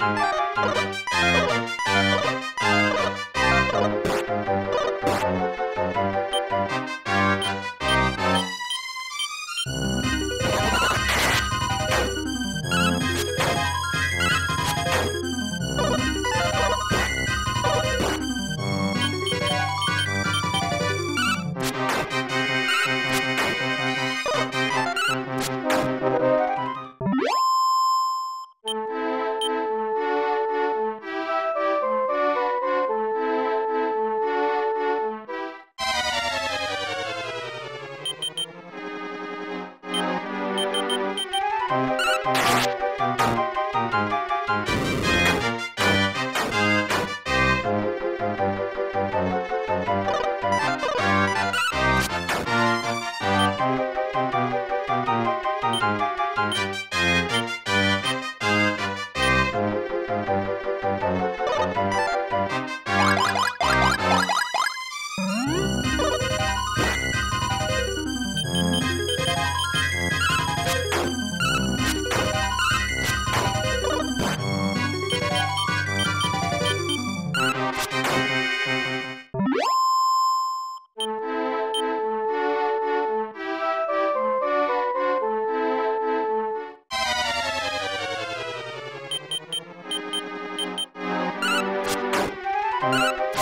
Bye.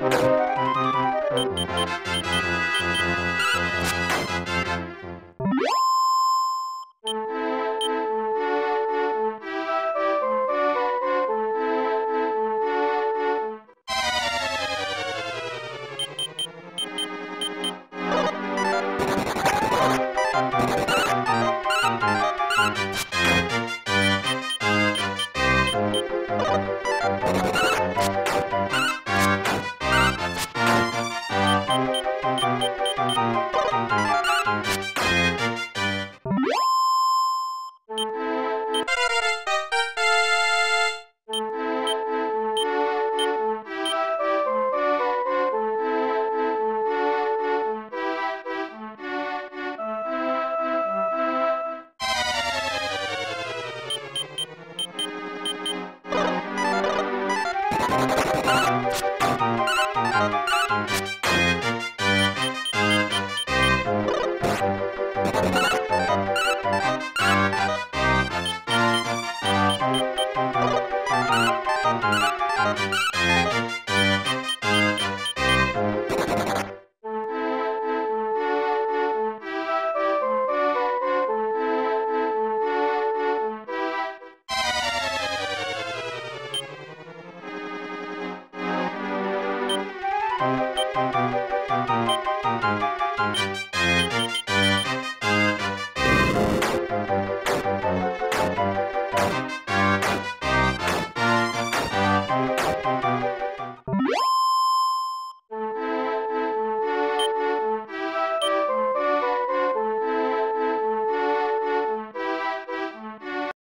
Thank